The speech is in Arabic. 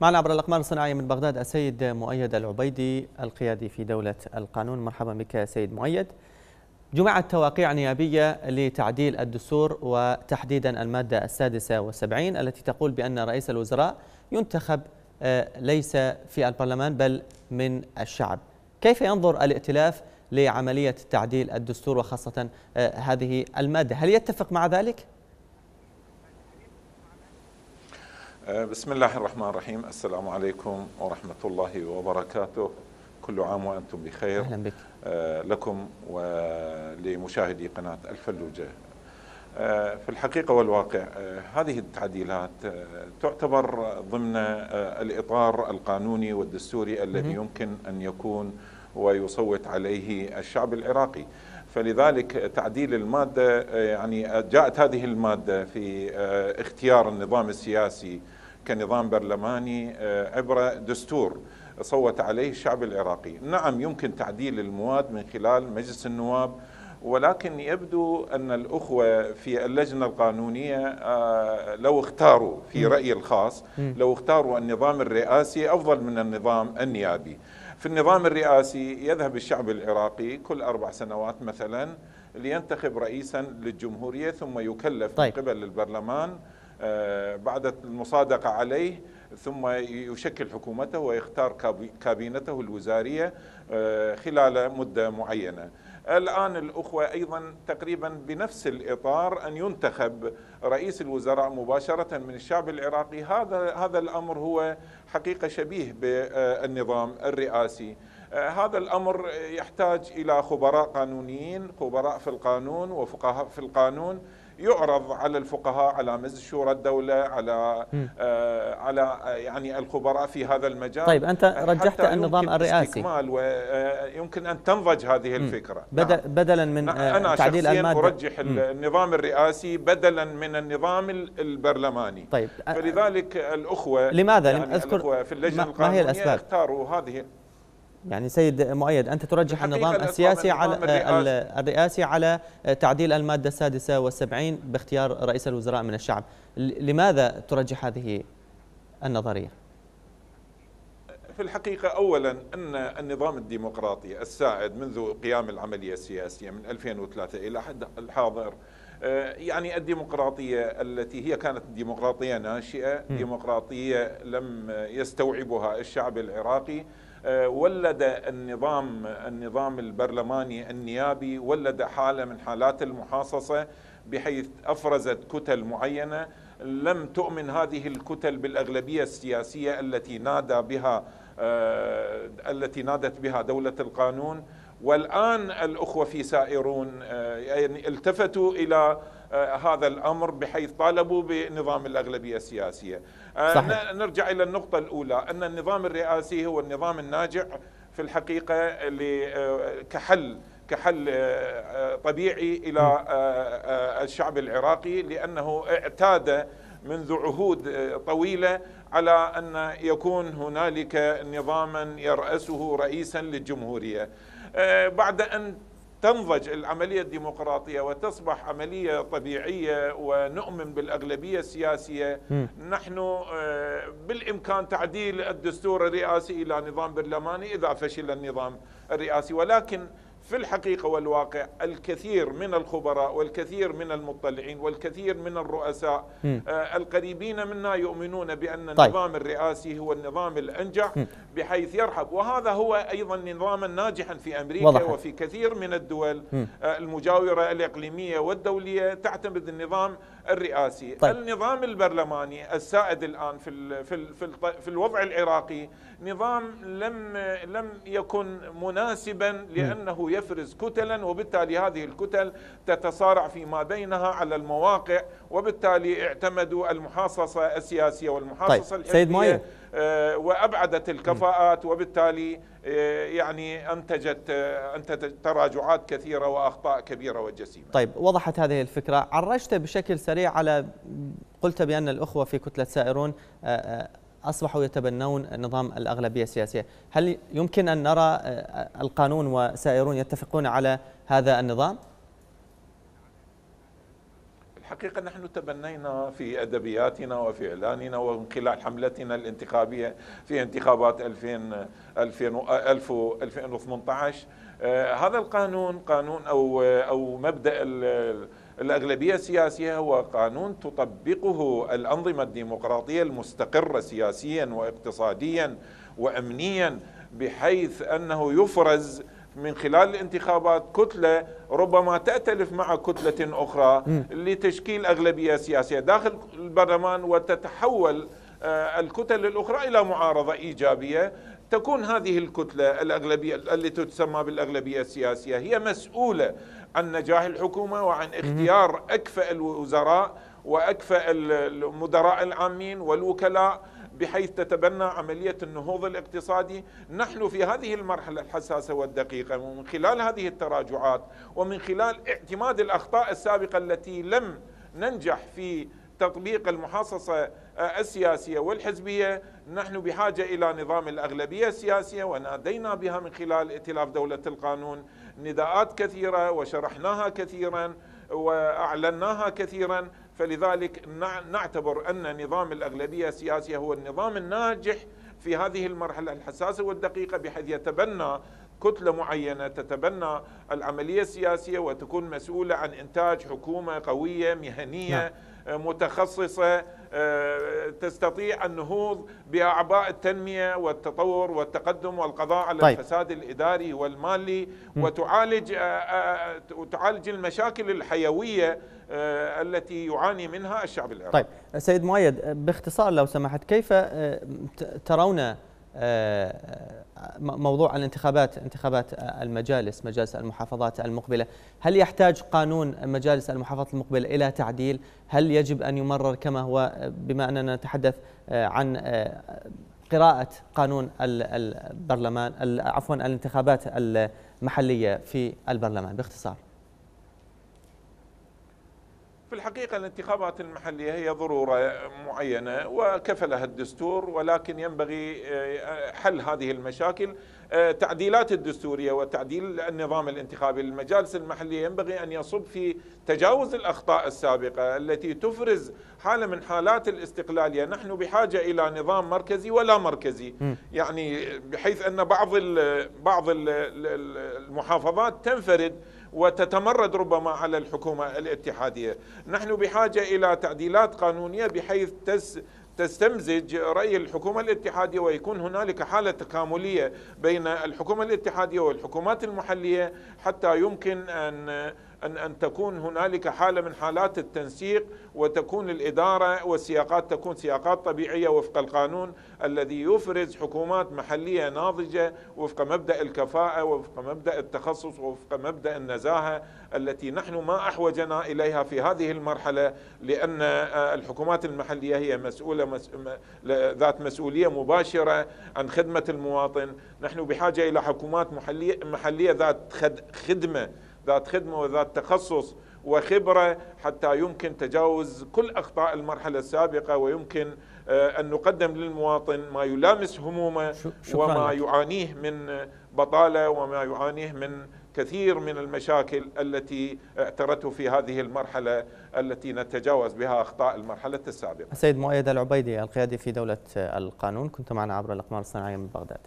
معنا عبر الأقمار الصناعية من بغداد السيد مؤيد العبيدي القيادي في دولة القانون. مرحبا بك سيد مؤيد. جمعت تواقيع نيابية لتعديل الدستور وتحديدا المادة السادسة والسبعين التي تقول بأن رئيس الوزراء ينتخب آه، ليس في البرلمان بل من الشعب. كيف ينظر الائتلاف لعملية تعديل الدستور وخاصة آه، هذه المادة؟ هل يتفق مع ذلك؟ آه، بسم الله الرحمن الرحيم. السلام عليكم ورحمة الله وبركاته. كل عام وأنتم بخير. أهلا بك. آه، لكم ولمشاهدي قناة الفلوجة. آه، في الحقيقة والواقع هذه التعديلات تعتبر ضمن الإطار القانوني والدستوري الذي يمكن أن يكون ويصوت عليه الشعب العراقي. فلذلك تعديل المادة يعني جاءت هذه المادة في اختيار النظام السياسي كنظام برلماني آه، عبر دستور صوت عليه الشعب العراقي. نعم يمكن تعديل المواد من خلال مجلس النواب ولكن يبدو أن الأخوة في اللجنة القانونية آه، لو اختاروا في رأيي الخاص لو اختاروا النظام الرئاسي أفضل من النظام النيابي. في النظام الرئاسي يذهب الشعب العراقي كل أربع سنوات مثلا لينتخب رئيسا للجمهورية ثم يكلف طيب. من قبل البرلمان بعد المصادقة عليه ثم يشكل حكومته ويختار كابينته الوزارية آه، خلال مدة معينة. الآن الأخوة أيضا تقريبا بنفس الإطار أن ينتخب رئيس الوزراء مباشرة من الشعب العراقي. هذا هذا الأمر هو حقيقة شبيه بالنظام الرئاسي. آه، هذا الأمر يحتاج إلى خبراء قانونيين خبراء في القانون وفقهاء في القانون يعرض على الفقهاء على مجلس شورى الدولة على آه على آه يعني الخبراء في هذا المجال. طيب أنت رجحت النظام الرئاسي. ويمكن آه، أن تنضج هذه الفكرة. بدل نعم. بدلا من آه أنا تعديل المادة. أرجح النظام الرئاسي بدلا من النظام البرلماني. طيب فلذلك الأخوة لماذا؟ يعني أذكر الأخوة في اللجنة ما هي الأسباب؟ اختاروا هذه يعني سيد مؤيد أنت ترجح النظام السياسي على الرئاسي. على تعديل المادة السادسة والسبعين باختيار رئيس الوزراء من الشعب. لماذا ترجح هذه النظرية؟ في الحقيقة أولا أن النظام الديمقراطي السائد منذ قيام العملية السياسية من 2003 إلى حد الحاضر. آه، يعني الديمقراطية التي هي كانت ديمقراطية ناشئة ديمقراطية لم يستوعبها الشعب العراقي آه، ولد النظام النظام البرلماني النيابي ولد حالة من حالات المحاصصة بحيث أفرزت كتل معينة. لم تؤمن هذه الكتل بالأغلبية السياسية التي نادى بها آه، التي نادت بها دولة القانون. والآن الأخوة في سائرون آه، يعني التفتوا إلى هذا الأمر بحيث طالبوا بنظام الأغلبية السياسية. آه، صحيح. نرجع إلى النقطة الأولى أن النظام الرئاسي هو النظام الناجع في الحقيقة آه، كحل كحل آه، طبيعي إلى الشعب العراقي لأنه اعتاد منذ عهود طويلة على أن يكون هنالك نظاما يرأسه رئيسا للجمهورية بعد أن تنضج العملية الديمقراطية وتصبح عملية طبيعية ونؤمن بالأغلبية السياسية م. نحن آه، بالإمكان تعديل الدستور الرئاسي إلى نظام برلماني إذا فشل النظام الرئاسي ولكن في الحقيقة والواقع الكثير من الخبراء والكثير من المطلعين والكثير من الرؤساء م. آه، القريبين منا يؤمنون بأن طيب. النظام الرئاسي هو النظام الأنجح م. بحيث يرحب وهذا هو أيضا نظاما ناجحا في أمريكا وضحت. وفي كثير من الدول. آه، المجاورة الإقليمية والدولية تعتمد النظام الرئاسي طيب. النظام البرلماني السائد الآن في, في, في, في الوضع العراقي نظام لم لم يكن مناسبا لأنه يفرز كتلا وبالتالي هذه الكتل تتصارع فيما بينها على المواقع وبالتالي اعتمدوا المحاصصة السياسية والمحاصصة طيب. سيد ماير وأبعدت الكفاءات وبالتالي آه، يعني أنتجت آه، أنتجت تراجعات كثيرة وأخطاء كبيرة وجسيمه. طيب وضحت هذه الفكرة، عرجت بشكل سريع على قلت بأن الأخوة في كتلة سائرون أصبحوا يتبنون نظام الأغلبية السياسية هل يمكن أن نرى القانون وسائرون يتفقون على هذا النظام؟ الحقيقة نحن تبنينا في أدبياتنا وفي إعلاننا ومن خلال حملتنا الانتخابية في انتخابات 2000 2018 هذا القانون قانون أو أو مبدأ الأغلبية السياسية هو قانون تطبقه الأنظمة الديمقراطية المستقرة سياسيا واقتصاديا وأمنيا بحيث أنه يفرز من خلال الانتخابات كتلة ربما تأتلف مع كتلة أخرى لتشكيل أغلبية سياسية داخل البرلمان وتتحول آه، الكتل الأخرى إلى معارضة إيجابية. تكون هذه الكتلة الأغلبية التي تسمى بالأغلبية السياسية هي مسؤولة عن نجاح الحكومة وعن اختيار أكفأ الوزراء وأكفأ المدراء العامين والوكلاء. بحيث تتبنى عملية النهوض الاقتصادي. نحن في هذه المرحلة الحساسة والدقيقة ومن خلال هذه التراجعات ومن خلال اعتماد الأخطاء السابقة التي لم ننجح في تطبيق المحاصصة السياسية والحزبية نحن بحاجة إلى نظام الأغلبية السياسية ونادينا بها من خلال ائتلاف دولة القانون. نداءات كثيرة وشرحناها كثيرا وأعلناها كثيرا. فلذلك نعتبر أن نظام الأغلبية السياسية هو النظام الناجح في هذه المرحلة الحساسة والدقيقة بحيث يتبنى كتلة معينة تتبنى العملية السياسية وتكون مسؤولة عن إنتاج حكومة قوية مهنية نعم. متخصصة آه، تستطيع النهوض بأعباء التنمية والتطور والتقدم والقضاء على طيب. الفساد الإداري والمالي وتعالج آه، آه، وتعالج المشاكل الحيوية التي يعاني منها الشعب العراقي طيب سيد مؤيد باختصار لو سمحت كيف ترون موضوع الانتخابات انتخابات المجالس مجالس المحافظات المقبلة. هل يحتاج قانون مجالس المحافظات المقبلة إلى تعديل؟ هل يجب أن يمرر كما هو؟ بما أننا نتحدث عن قراءة قانون البرلمان عفوا الانتخابات المحلية في البرلمان. باختصار. في الحقيقة الانتخابات المحلية هي ضرورة معينة وكفلها الدستور ولكن ينبغي آه، حل هذه المشاكل. آه، تعديلات الدستورية وتعديل النظام الانتخابي للمجالس المحلية ينبغي أن يصب في تجاوز الأخطاء السابقة التي تفرز حالة من حالات الاستقلالية. نحن بحاجة إلى نظام مركزي ولا مركزي. يعني بحيث أن بعض بعض المحافظات تنفرد وتتمرد ربما على الحكومة الاتحادية. نحن بحاجة إلى تعديلات قانونية بحيث تس تستمزج رأي الحكومة الاتحادية ويكون هنالك حالة تكاملية بين الحكومة الاتحادية والحكومات المحلية حتى يمكن أن أن أن تكون هنالك حالة من حالات التنسيق وتكون الإدارة والسياقات تكون سياقات طبيعية وفق القانون الذي يفرز حكومات محلية ناضجة وفق مبدأ الكفاءة وفق مبدأ التخصص وفق مبدأ النزاهة التي نحن ما أحوجنا إليها في هذه المرحلة لأن الحكومات المحلية هي مسؤولة ذات مسؤولية مباشرة عن خدمة المواطن. نحن بحاجة إلى حكومات محلية, محلية ذات خدمة ذات خدمة وذات تخصص وخبرة حتى يمكن تجاوز كل أخطاء المرحلة السابقة ويمكن آه، أن نقدم للمواطن ما يلامس همومه وما يعانيه من بطالة وما يعانيه من كثير من المشاكل التي اعترته في هذه المرحلة التي نتجاوز بها أخطاء المرحلة السابقة. السيد مؤيد العبيدي القيادي في دولة القانون كنت معنا عبر الأقمار الصناعية من بغداد.